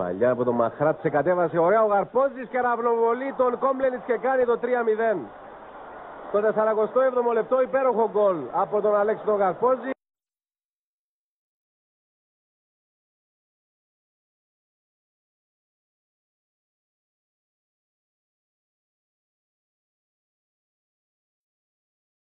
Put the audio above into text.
Παλιά από τον Μαχράτσε κατέβασε ωραία ο Γαρπόζης και ραυνοβολεί τον Κόμπλενιτς και κάνει το 3-0. Το 47ο λεπτό υπέροχο γκολ από τον Αλέξη τον Γαρπόζη.